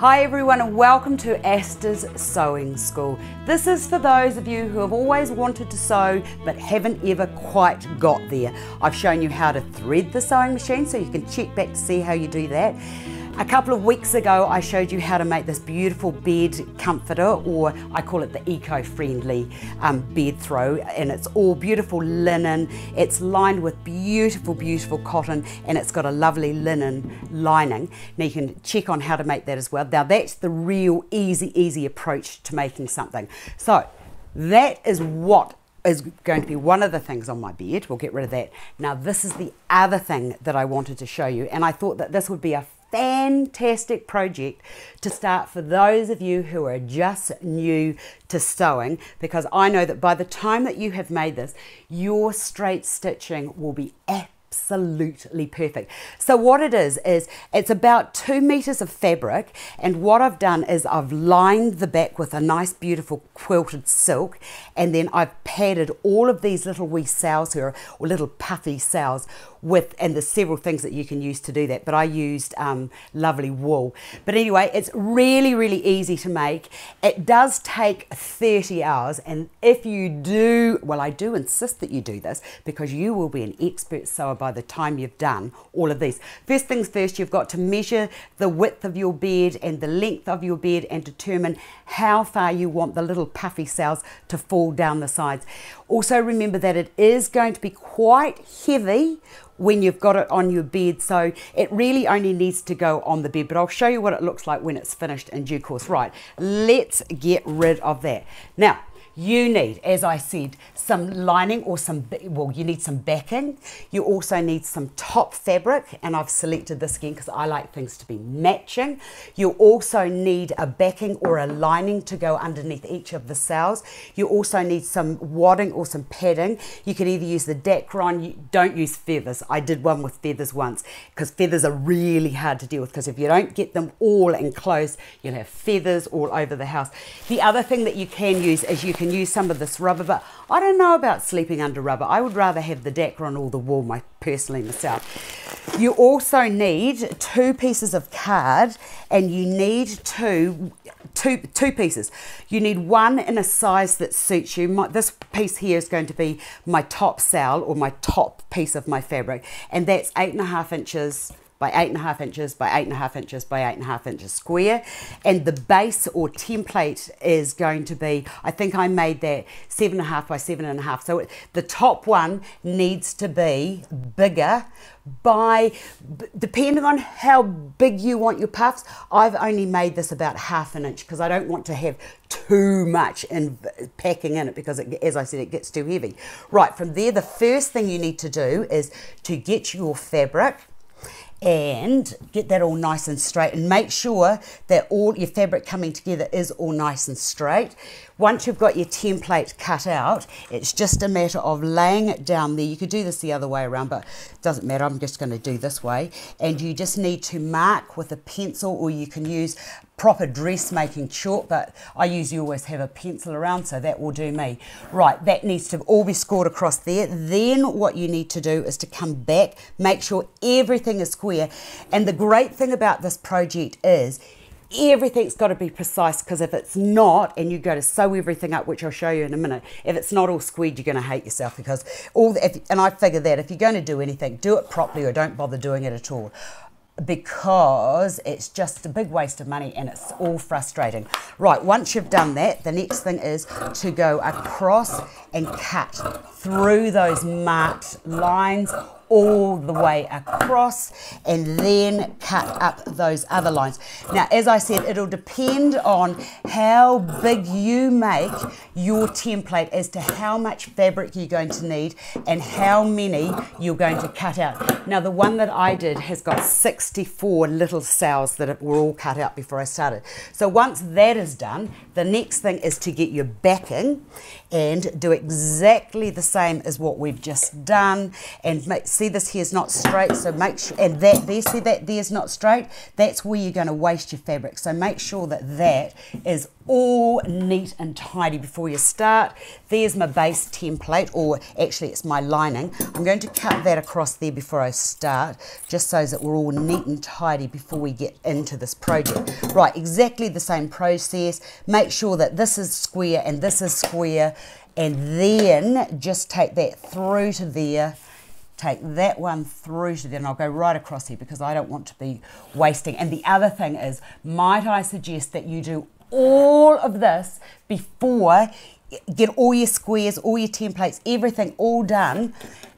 Hi everyone and welcome to Astar's Sewing School. This is for those of you who have always wanted to sew but haven't ever quite got there. I've shown you how to thread the sewing machine so you can check back to see how you do that. A couple of weeks ago, I showed you how to make this beautiful bed comforter, or I call it the eco-friendly um, bed throw, and it's all beautiful linen. It's lined with beautiful, beautiful cotton, and it's got a lovely linen lining. Now you can check on how to make that as well. Now that's the real easy, easy approach to making something. So that is what is going to be one of the things on my bed. We'll get rid of that. Now this is the other thing that I wanted to show you, and I thought that this would be a fantastic project to start for those of you who are just new to sewing because I know that by the time that you have made this, your straight stitching will be absolutely absolutely perfect. So what it is, is it's about two meters of fabric and what I've done is I've lined the back with a nice beautiful quilted silk and then I've padded all of these little wee sows here, or little puffy sows with, and there's several things that you can use to do that, but I used um, lovely wool. But anyway, it's really, really easy to make. It does take 30 hours, and if you do, well, I do insist that you do this because you will be an expert sewer by the time you've done all of these. First things first, you've got to measure the width of your bed and the length of your bed and determine how far you want the little puffy cells to fall down the sides. Also remember that it is going to be quite heavy when you've got it on your bed. So it really only needs to go on the bed, but I'll show you what it looks like when it's finished in due course. Right, let's get rid of that. Now, you need, as I said, some lining or some, well, you need some backing. You also need some top fabric, and I've selected this again because I like things to be matching. You also need a backing or a lining to go underneath each of the cells. You also need some wadding or some padding. You can either use the Dacron, you don't use feathers. I did one with feathers once because feathers are really hard to deal with because if you don't get them all enclosed, you'll have feathers all over the house. The other thing that you can use is you can use some of this rubber, but I don't know about sleeping under rubber. I would rather have the Dacron or the wool, my personally myself. You also need two pieces of card, and you need two two two pieces. You need one in a size that suits you. My, this piece here is going to be my top cell or my top piece of my fabric, and that's eight and a half inches by eight and a half inches by eight and a half inches by eight and a half inches square. And the base or template is going to be, I think I made that seven and a half by seven and a half. So the top one needs to be bigger by, depending on how big you want your puffs, I've only made this about half an inch because I don't want to have too much in packing in it because it, as I said, it gets too heavy. Right, from there, the first thing you need to do is to get your fabric and get that all nice and straight and make sure that all your fabric coming together is all nice and straight. Once you've got your template cut out, it's just a matter of laying it down there. You could do this the other way around, but it doesn't matter. I'm just going to do this way. And you just need to mark with a pencil or you can use proper dressmaking chalk, but I usually always have a pencil around, so that will do me. Right, that needs to all be scored across there. Then what you need to do is to come back, make sure everything is square. And the great thing about this project is everything's got to be precise because if it's not and you go to sew everything up which i'll show you in a minute if it's not all squared you're going to hate yourself because all the, if, and i figure that if you're going to do anything do it properly or don't bother doing it at all because it's just a big waste of money and it's all frustrating. Right, once you've done that, the next thing is to go across and cut through those marked lines all the way across and then cut up those other lines. Now, as I said, it'll depend on how big you make your template as to how much fabric you're going to need and how many you're going to cut out. Now, the one that I did has got 64 little cells that were all cut out before I started. So once that is done, the next thing is to get your backing and do exactly the same as what we've just done and make see this here is not straight, so make sure, and that there, see that there's not straight, that's where you're going to waste your fabric. So make sure that that is all neat and tidy before you start. There's my base template, or actually it's my lining. I'm going to cut that across there before I start, just so that we're all neat and tidy before we get into this project. Right, exactly the same process. Make sure that this is square and this is square, and then just take that through to there take that one through to there and I'll go right across here because I don't want to be wasting. And the other thing is, might I suggest that you do all of this before, get all your squares, all your templates, everything all done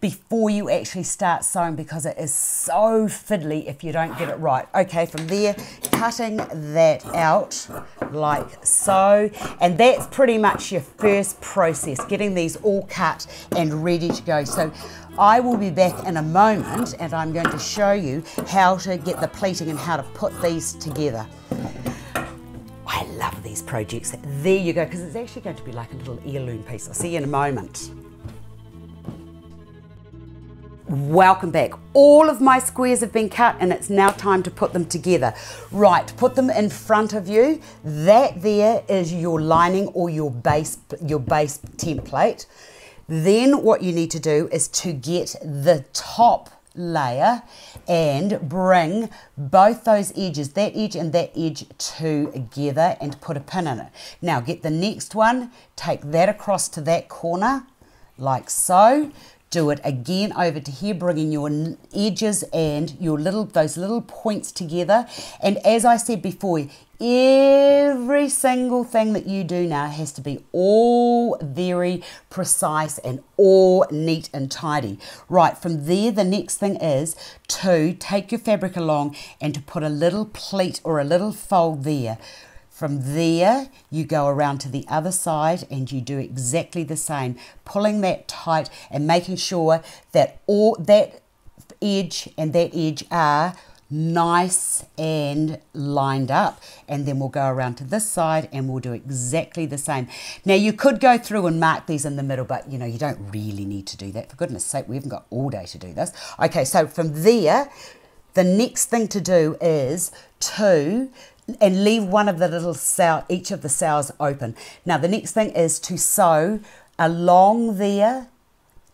before you actually start sewing because it is so fiddly if you don't get it right. Okay, from there, cutting that out like so. And that's pretty much your first process, getting these all cut and ready to go. So I will be back in a moment and I'm going to show you how to get the pleating and how to put these together. I love these projects. There you go, because it's actually going to be like a little heirloom piece. I'll see you in a moment. Welcome back. All of my squares have been cut and it's now time to put them together. Right, put them in front of you. That there is your lining or your base, your base template. Then what you need to do is to get the top layer and bring both those edges, that edge and that edge together and put a pin in it. Now get the next one, take that across to that corner like so do it again over to here bringing your edges and your little those little points together. And as I said before every single thing that you do now has to be all very precise and all neat and tidy. Right from there the next thing is to take your fabric along and to put a little pleat or a little fold there from there, you go around to the other side and you do exactly the same, pulling that tight and making sure that all that edge and that edge are nice and lined up. And then we'll go around to this side and we'll do exactly the same. Now you could go through and mark these in the middle but you know you don't really need to do that for goodness sake. We haven't got all day to do this. Okay so from there the next thing to do is to and leave one of the little cell, each of the cells open. Now the next thing is to sew along there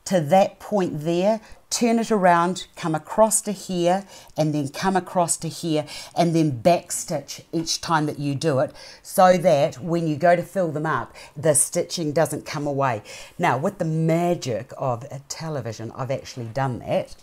to that point there, turn it around, come across to here, and then come across to here, and then backstitch each time that you do it, so that when you go to fill them up, the stitching doesn't come away. Now, with the magic of a television, I've actually done that,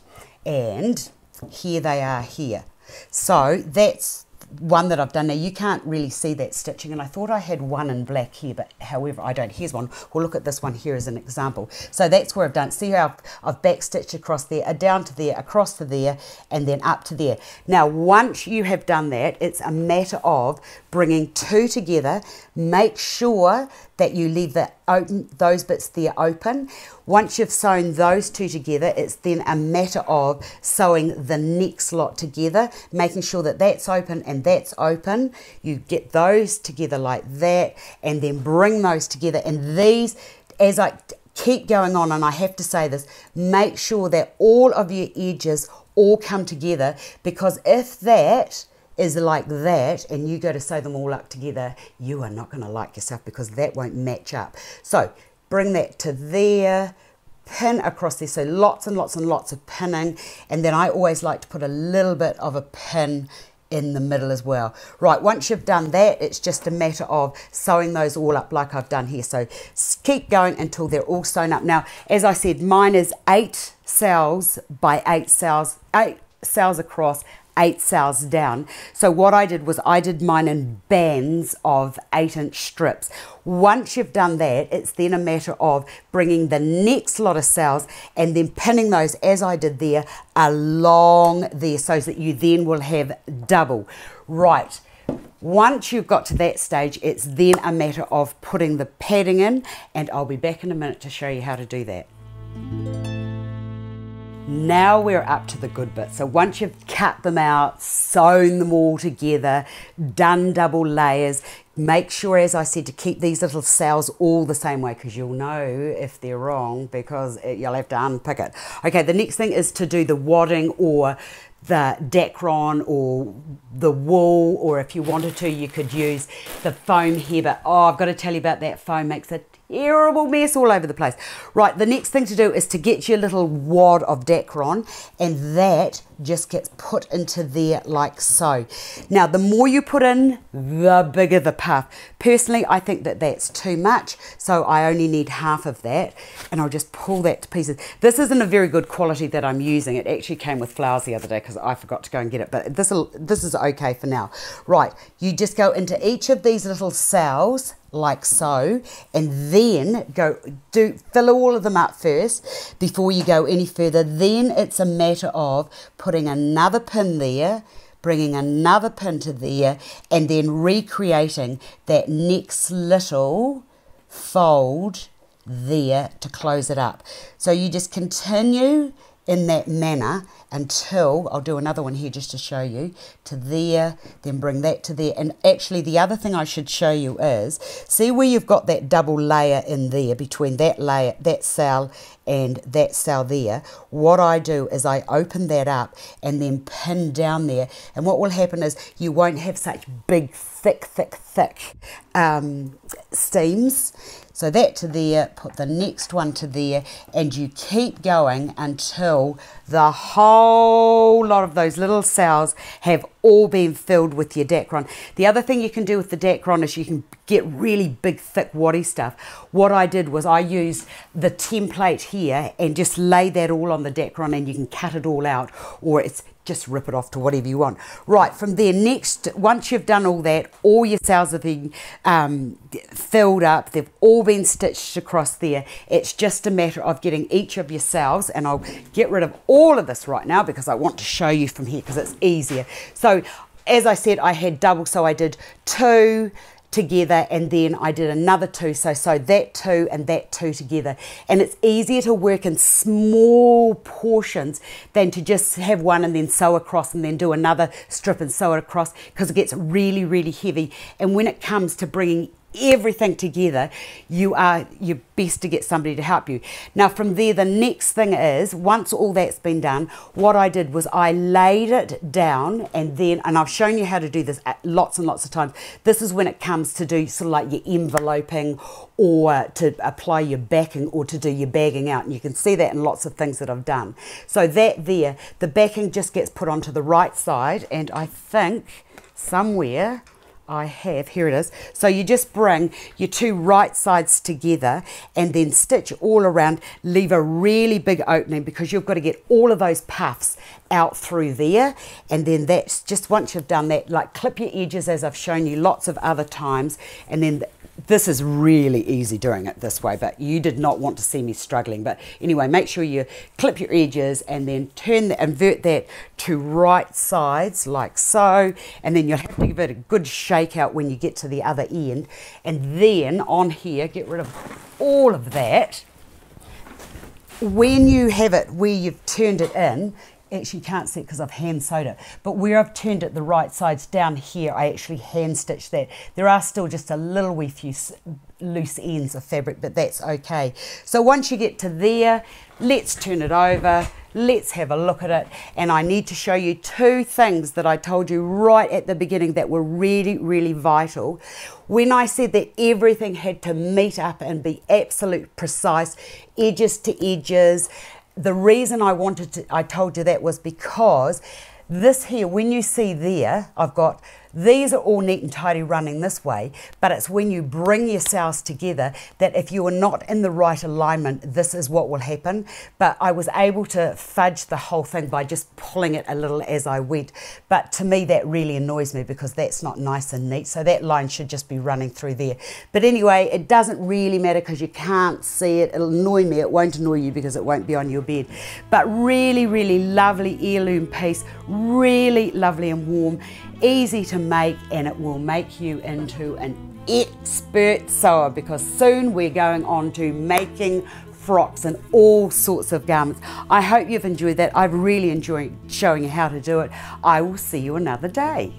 and here they are here. So that's one that I've done now, you can't really see that stitching, and I thought I had one in black here, but however, I don't. Here's one. We'll look at this one here as an example. So that's where I've done. See how I've, I've back stitched across there, uh, down to there, across to there, and then up to there. Now, once you have done that, it's a matter of bringing two together. Make sure that you leave the open, those bits there open. Once you've sewn those two together, it's then a matter of sewing the next lot together, making sure that that's open and that's open. You get those together like that and then bring those together. And these, as I keep going on, and I have to say this, make sure that all of your edges all come together because if that is like that and you go to sew them all up together, you are not going to like yourself because that won't match up. So bring that to there, pin across there. So lots and lots and lots of pinning. And then I always like to put a little bit of a pin in the middle as well. Right, once you've done that, it's just a matter of sewing those all up like I've done here. So keep going until they're all sewn up. Now, as I said, mine is eight cells by eight cells, eight cells across, eight cells down. So what I did was I did mine in bands of eight inch strips. Once you've done that, it's then a matter of bringing the next lot of cells and then pinning those as I did there along there so that you then will have double. Right. Once you've got to that stage, it's then a matter of putting the padding in and I'll be back in a minute to show you how to do that. Now we're up to the good bit. So once you've cut them out, sewn them all together, done double layers, make sure, as I said, to keep these little cells all the same way because you'll know if they're wrong because it, you'll have to unpick it. Okay, the next thing is to do the wadding or the Dacron or the wool, or if you wanted to, you could use the foam here. But oh, I've got to tell you about that foam, makes a terrible mess all over the place. Right, the next thing to do is to get your little wad of Dacron, and that just gets put into there like so. Now, the more you put in, the bigger the puff. Personally, I think that that's too much, so I only need half of that, and I'll just pull that to pieces. This isn't a very good quality that I'm using. It actually came with flowers the other day because I forgot to go and get it, but this, this is okay for now. Right, you just go into each of these little cells like so and then go do fill all of them up first before you go any further. Then it's a matter of putting another pin there bringing another pin to there and then recreating that next little fold there to close it up. So you just continue in that manner until I'll do another one here just to show you to there then bring that to there. And actually the other thing I should show you is see where you've got that double layer in there between that layer that cell and that cell there what I do is I open that up and then pin down there. And what will happen is you won't have such big thick thick thick um, steams. So that to there, put the next one to there, and you keep going until the whole lot of those little cells have all been filled with your Dacron. The other thing you can do with the Dacron is you can get really big, thick, waddy stuff. What I did was I used the template here and just lay that all on the Dacron and you can cut it all out or it's just rip it off to whatever you want. Right, from there, next, once you've done all that, all your cells have been um, filled up, they've all been stitched across there. It's just a matter of getting each of your cells, and I'll get rid of all of this right now because I want to show you from here because it's easier. So, as I said, I had double, so I did two, together and then I did another two so so that two and that two together. And it's easier to work in small portions than to just have one and then sew across and then do another strip and sew it across because it gets really really heavy. And when it comes to bringing everything together, you are you're best to get somebody to help you. Now from there, the next thing is once all that's been done, what I did was I laid it down and then and I've shown you how to do this lots and lots of times. This is when it comes to do sort of like your enveloping or to apply your backing or to do your bagging out. And you can see that in lots of things that I've done. So that there, the backing just gets put onto the right side and I think somewhere I have, here it is. So you just bring your two right sides together and then stitch all around, leave a really big opening because you've got to get all of those puffs out through there. And then that's just once you've done that, like clip your edges as I've shown you lots of other times. And then this is really easy doing it this way, but you did not want to see me struggling. But anyway, make sure you clip your edges and then turn the, invert that to right sides like so. And then you'll have to give it a good shake out when you get to the other end. And then on here, get rid of all of that. When you have it where you've turned it in, actually can't see it because I've hand sewed it. But where I've turned it the right sides down here, I actually hand stitched that. There are still just a little wee few loose ends of fabric, but that's okay. So once you get to there, let's turn it over. Let's have a look at it. And I need to show you two things that I told you right at the beginning that were really, really vital. When I said that everything had to meet up and be absolute precise, edges to edges, the reason I wanted to, I told you that was because this here, when you see there, I've got these are all neat and tidy running this way, but it's when you bring your cells together that if you are not in the right alignment, this is what will happen. But I was able to fudge the whole thing by just pulling it a little as I went. But to me, that really annoys me because that's not nice and neat. So that line should just be running through there. But anyway, it doesn't really matter because you can't see it. It'll annoy me. It won't annoy you because it won't be on your bed. But really, really lovely heirloom piece. Really lovely and warm easy to make and it will make you into an expert sewer because soon we're going on to making frocks and all sorts of garments. I hope you've enjoyed that. I've really enjoyed showing you how to do it. I will see you another day.